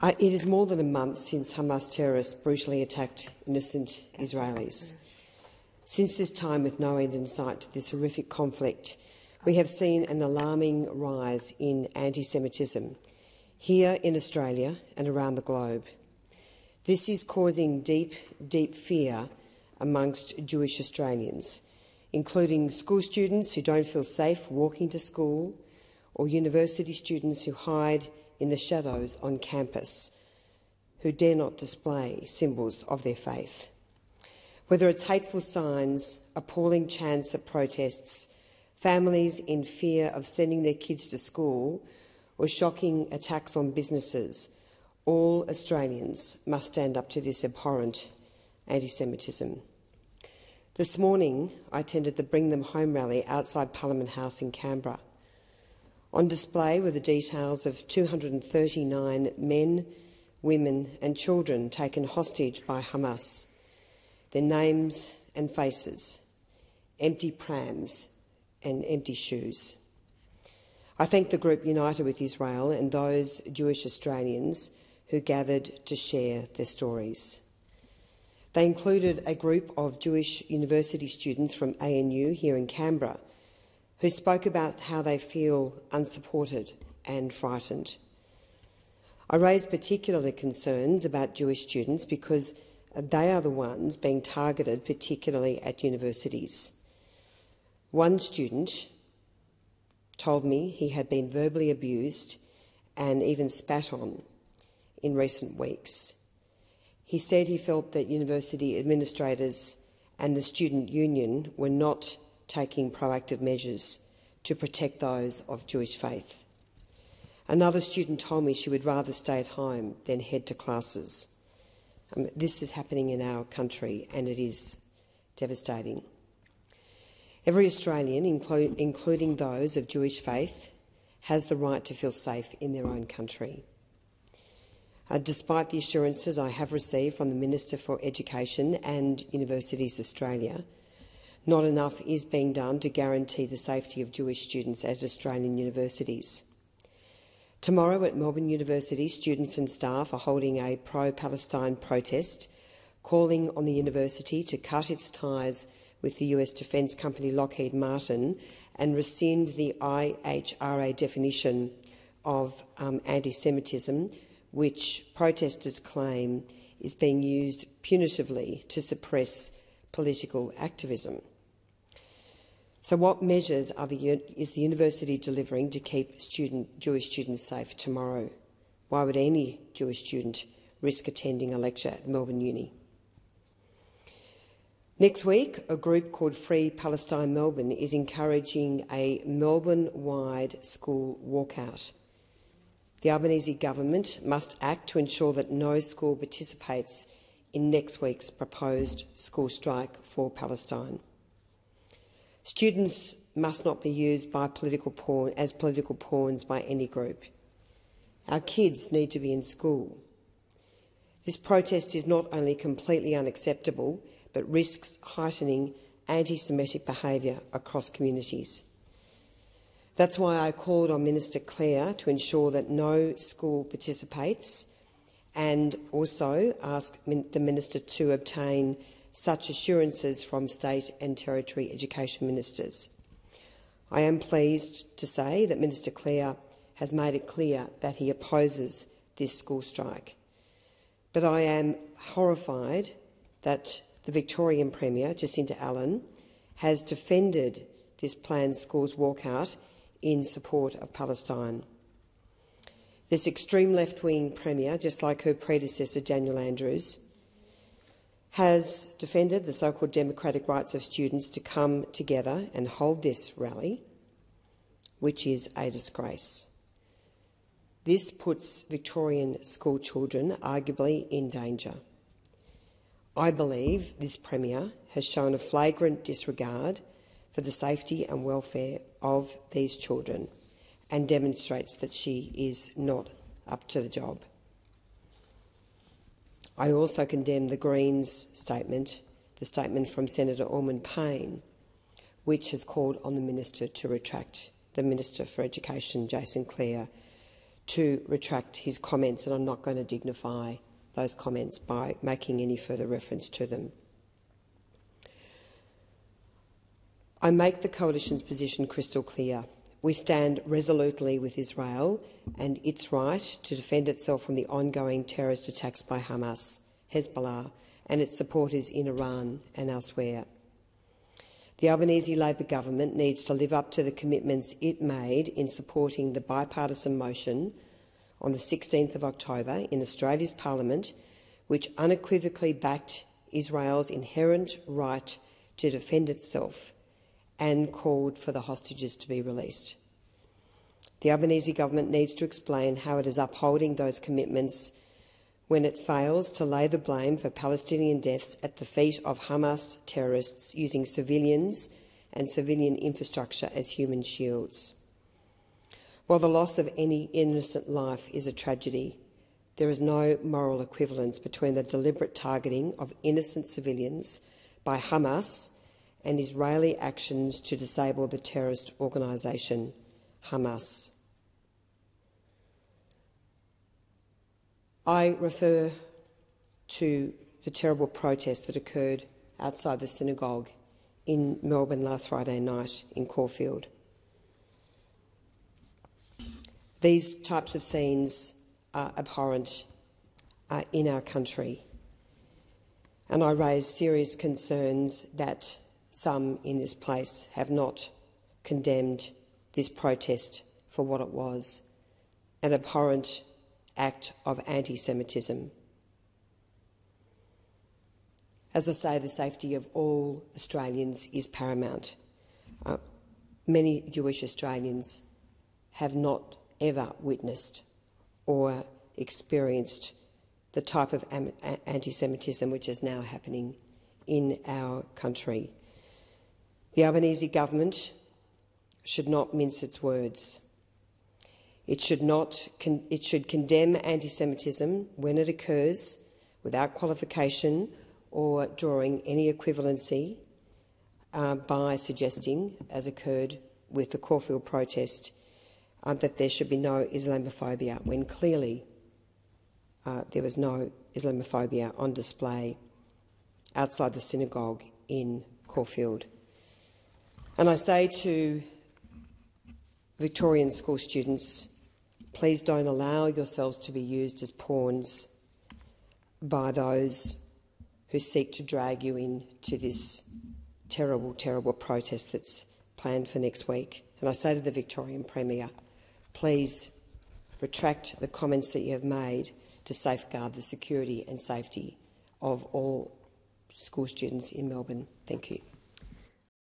Uh, it is more than a month since Hamas terrorists brutally attacked innocent Israelis. Since this time, with no end in sight to this horrific conflict, we have seen an alarming rise in anti Semitism here in Australia and around the globe. This is causing deep, deep fear amongst Jewish Australians, including school students who don't feel safe walking to school or university students who hide in the shadows on campus, who dare not display symbols of their faith. Whether it's hateful signs, appalling chants at protests, families in fear of sending their kids to school, or shocking attacks on businesses, all Australians must stand up to this abhorrent anti Semitism. This morning, I attended the Bring Them Home rally outside Parliament House in Canberra. On display were the details of 239 men, women, and children taken hostage by Hamas, their names and faces, empty prams, and empty shoes. I thank the group United with Israel and those Jewish Australians who gathered to share their stories. They included a group of Jewish university students from ANU here in Canberra who spoke about how they feel unsupported and frightened. I raised particularly concerns about Jewish students because they are the ones being targeted, particularly at universities. One student told me he had been verbally abused and even spat on in recent weeks. He said he felt that university administrators and the student union were not taking proactive measures to protect those of Jewish faith. Another student told me she would rather stay at home than head to classes. Um, this is happening in our country and it is devastating. Every Australian, inclu including those of Jewish faith, has the right to feel safe in their own country. Uh, despite the assurances I have received from the Minister for Education and Universities Australia, not enough is being done to guarantee the safety of Jewish students at Australian universities. Tomorrow at Melbourne University, students and staff are holding a pro Palestine protest, calling on the university to cut its ties with the US defence company Lockheed Martin and rescind the IHRA definition of um, anti Semitism, which protesters claim is being used punitively to suppress political activism. So, what measures the, is the university delivering to keep student, Jewish students safe tomorrow? Why would any Jewish student risk attending a lecture at Melbourne Uni? Next week, a group called Free Palestine Melbourne is encouraging a Melbourne wide school walkout. The Albanese government must act to ensure that no school participates in next week's proposed school strike for Palestine. Students must not be used by political pawn, as political pawns by any group. Our kids need to be in school. This protest is not only completely unacceptable, but risks heightening anti Semitic behaviour across communities. That's why I called on Minister Clare to ensure that no school participates and also ask the Minister to obtain such assurances from state and territory education ministers. I am pleased to say that Minister Clare has made it clear that he opposes this school strike. But I am horrified that the Victorian Premier, Jacinta Allan, has defended this planned schools walkout in support of Palestine. This extreme left wing Premier, just like her predecessor Daniel Andrews, has defended the so called democratic rights of students to come together and hold this rally, which is a disgrace. This puts Victorian school children arguably in danger. I believe this Premier has shown a flagrant disregard for the safety and welfare of these children and demonstrates that she is not up to the job. I also condemn the Greens statement, the statement from Senator Allman-Payne, which has called on the minister to retract, the Minister for Education, Jason Clare, to retract his comments, and I'm not going to dignify those comments by making any further reference to them. I make the Coalition's position crystal clear. We stand resolutely with Israel and its right to defend itself from the ongoing terrorist attacks by Hamas, Hezbollah, and its supporters in Iran and elsewhere. The Albanese Labor government needs to live up to the commitments it made in supporting the bipartisan motion on the 16th of October in Australia's Parliament, which unequivocally backed Israel's inherent right to defend itself and called for the hostages to be released. The Albanese government needs to explain how it is upholding those commitments when it fails to lay the blame for Palestinian deaths at the feet of Hamas terrorists using civilians and civilian infrastructure as human shields. While the loss of any innocent life is a tragedy, there is no moral equivalence between the deliberate targeting of innocent civilians by Hamas and Israeli actions to disable the terrorist organisation Hamas. I refer to the terrible protest that occurred outside the synagogue in Melbourne last Friday night in Caulfield. These types of scenes are abhorrent uh, in our country, and I raise serious concerns that some in this place have not condemned this protest for what it was an abhorrent act of anti Semitism. As I say, the safety of all Australians is paramount. Uh, many Jewish Australians have not ever witnessed or experienced the type of anti Semitism which is now happening in our country. The Albanese government should not mince its words. It should, not it should condemn anti Semitism when it occurs without qualification or drawing any equivalency uh, by suggesting, as occurred with the Caulfield protest, uh, that there should be no Islamophobia when clearly uh, there was no Islamophobia on display outside the synagogue in Caulfield. And I say to Victorian school students, please don't allow yourselves to be used as pawns by those who seek to drag you into this terrible, terrible protest that's planned for next week. And I say to the Victorian Premier, please retract the comments that you have made to safeguard the security and safety of all school students in Melbourne. Thank you.